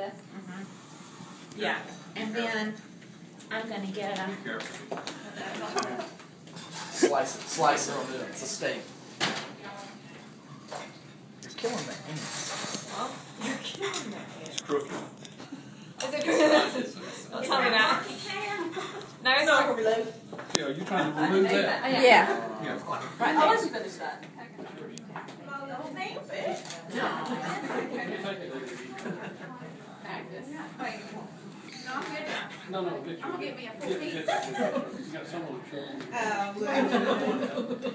this. Mm-hmm. Yeah. And then I'm gonna get a. Careful. Slice it, slice it. It's a steak. You're killing me. Well, you're killing that. It's crooked. Is it good? Don't tell me that. No, it's not. Yeah, are you trying to remove that? Oh, Yeah. Yeah. Right I'll there. let you finish that. No, no, get you. I'm gonna get me a full Get, piece. get, get, you got someone to show. Uh, okay.